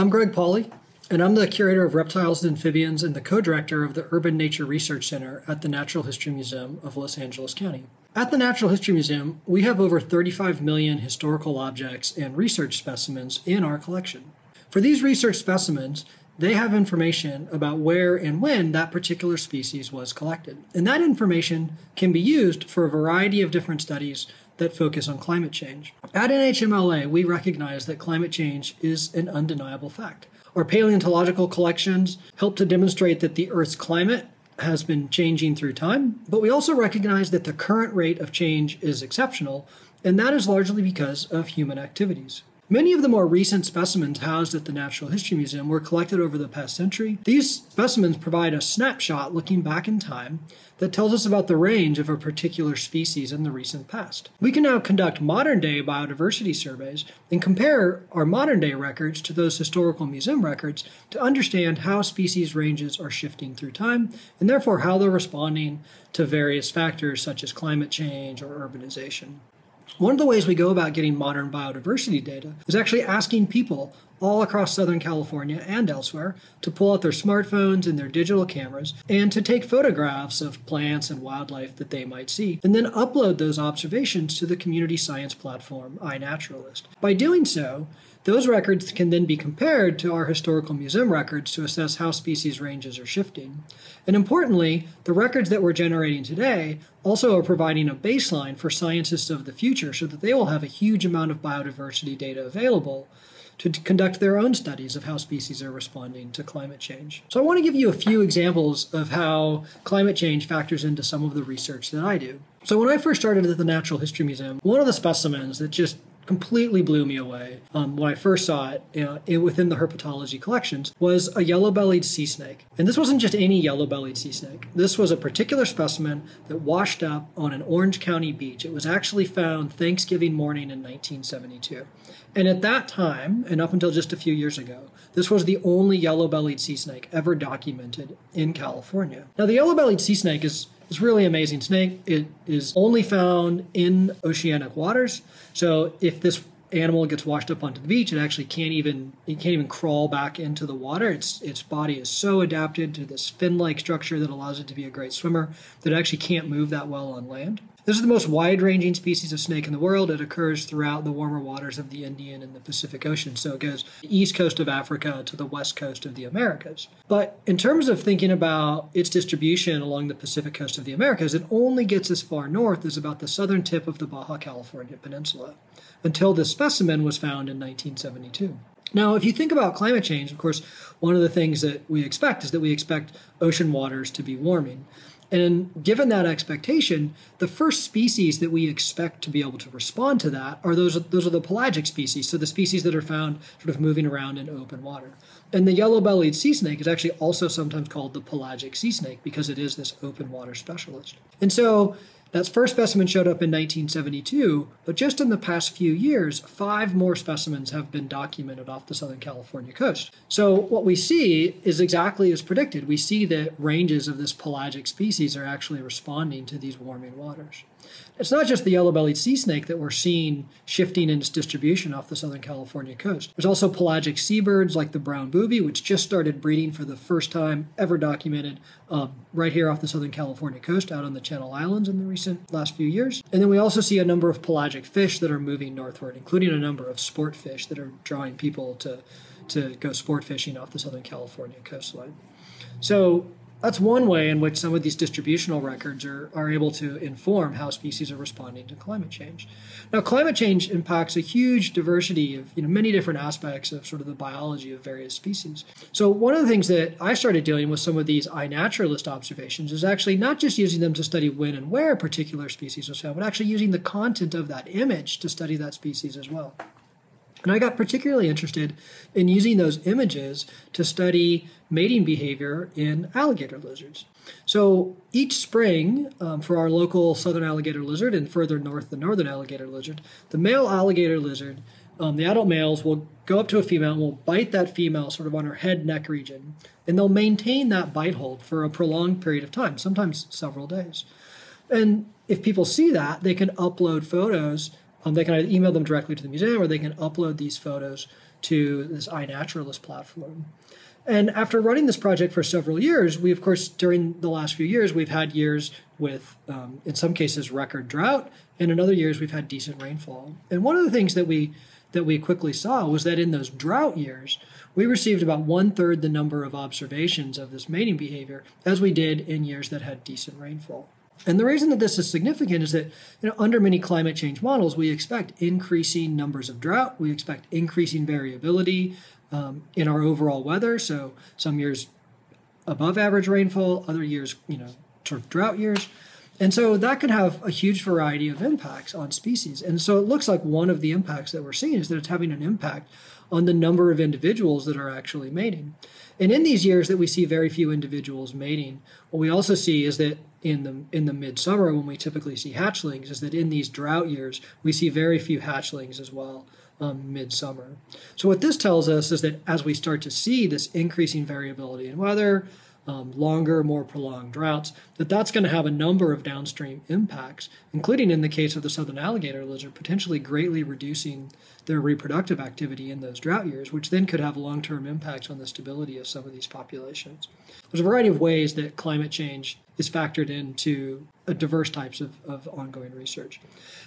I'm Greg Pauly, and I'm the curator of reptiles and amphibians and the co director of the Urban Nature Research Center at the Natural History Museum of Los Angeles County. At the Natural History Museum, we have over 35 million historical objects and research specimens in our collection. For these research specimens, they have information about where and when that particular species was collected. And that information can be used for a variety of different studies that focus on climate change. At NHMLA, we recognize that climate change is an undeniable fact. Our paleontological collections help to demonstrate that the Earth's climate has been changing through time, but we also recognize that the current rate of change is exceptional, and that is largely because of human activities. Many of the more recent specimens housed at the Natural History Museum were collected over the past century. These specimens provide a snapshot looking back in time that tells us about the range of a particular species in the recent past. We can now conduct modern day biodiversity surveys and compare our modern day records to those historical museum records to understand how species ranges are shifting through time and therefore how they're responding to various factors such as climate change or urbanization. One of the ways we go about getting modern biodiversity data is actually asking people all across Southern California and elsewhere to pull out their smartphones and their digital cameras and to take photographs of plants and wildlife that they might see, and then upload those observations to the community science platform iNaturalist. By doing so, those records can then be compared to our historical museum records to assess how species ranges are shifting. And importantly, the records that we're generating today also are providing a baseline for scientists of the future so that they will have a huge amount of biodiversity data available to conduct their own studies of how species are responding to climate change. So I want to give you a few examples of how climate change factors into some of the research that I do. So when I first started at the Natural History Museum, one of the specimens that just completely blew me away um, when I first saw it, you know, it within the herpetology collections was a yellow-bellied sea snake. And this wasn't just any yellow-bellied sea snake. This was a particular specimen that washed up on an Orange County beach. It was actually found Thanksgiving morning in 1972. And at that time, and up until just a few years ago, this was the only yellow-bellied sea snake ever documented in California. Now, the yellow-bellied sea snake is this really amazing snake. It is only found in oceanic waters. So if this animal gets washed up onto the beach, it actually can't even it can't even crawl back into the water. Its its body is so adapted to this fin-like structure that allows it to be a great swimmer that it actually can't move that well on land. This is the most wide-ranging species of snake in the world. It occurs throughout the warmer waters of the Indian and the Pacific Ocean. So it goes east coast of Africa to the west coast of the Americas. But in terms of thinking about its distribution along the Pacific coast of the Americas, it only gets as far north as about the southern tip of the Baja California Peninsula until this specimen was found in 1972. Now, if you think about climate change, of course, one of the things that we expect is that we expect ocean waters to be warming. And given that expectation, the first species that we expect to be able to respond to that are those those are the pelagic species, so the species that are found sort of moving around in open water. And the yellow-bellied sea snake is actually also sometimes called the pelagic sea snake because it is this open water specialist. And so that first specimen showed up in 1972, but just in the past few years, five more specimens have been documented off the Southern California coast. So what we see is exactly as predicted. We see that ranges of this pelagic species are actually responding to these warming waters. It's not just the yellow-bellied sea snake that we're seeing shifting in its distribution off the Southern California coast. There's also pelagic seabirds like the brown booby, which just started breeding for the first time ever documented um, right here off the Southern California coast out on the Channel Islands in the recent last few years. And then we also see a number of pelagic fish that are moving northward, including a number of sport fish that are drawing people to, to go sport fishing off the Southern California coastline. So that's one way in which some of these distributional records are, are able to inform how species are responding to climate change. Now, climate change impacts a huge diversity of you know, many different aspects of sort of the biology of various species. So one of the things that I started doing with some of these iNaturalist observations is actually not just using them to study when and where a particular species was found, but actually using the content of that image to study that species as well. And I got particularly interested in using those images to study mating behavior in alligator lizards. So each spring, um, for our local southern alligator lizard and further north, the northern alligator lizard, the male alligator lizard, um, the adult males will go up to a female and will bite that female sort of on her head neck region. And they'll maintain that bite hold for a prolonged period of time, sometimes several days. And if people see that, they can upload photos Um, they can either email them directly to the museum or they can upload these photos to this iNaturalist platform. And after running this project for several years, we, of course, during the last few years, we've had years with, um, in some cases, record drought, and in other years, we've had decent rainfall. And one of the things that we that we quickly saw was that in those drought years, we received about one third the number of observations of this mating behavior as we did in years that had decent rainfall. And the reason that this is significant is that you know, under many climate change models, we expect increasing numbers of drought, we expect increasing variability um, in our overall weather. So some years above average rainfall, other years, you know, sort of drought years. And so that could have a huge variety of impacts on species. And so it looks like one of the impacts that we're seeing is that it's having an impact on the number of individuals that are actually mating. And in these years that we see very few individuals mating, what we also see is that in the in the midsummer when we typically see hatchlings is that in these drought years we see very few hatchlings as well um, midsummer. So what this tells us is that as we start to see this increasing variability in weather, um, longer, more prolonged droughts, that that's going to have a number of downstream impacts, including in the case of the southern alligator lizard, potentially greatly reducing their reproductive activity in those drought years, which then could have long term impacts on the stability of some of these populations. There's a variety of ways that climate change is factored into diverse types of, of ongoing research.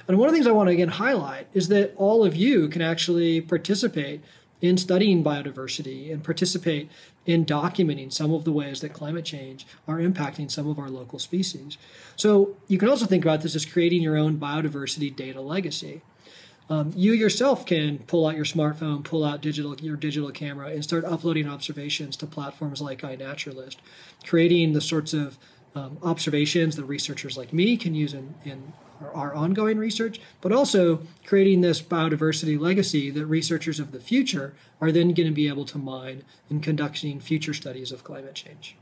And one of the things I want to again highlight is that all of you can actually participate in studying biodiversity and participate in documenting some of the ways that climate change are impacting some of our local species. So you can also think about this as creating your own biodiversity data legacy. Um, you yourself can pull out your smartphone, pull out digital your digital camera, and start uploading observations to platforms like iNaturalist, creating the sorts of um, observations that researchers like me can use in, in our ongoing research, but also creating this biodiversity legacy that researchers of the future are then going to be able to mine in conducting future studies of climate change.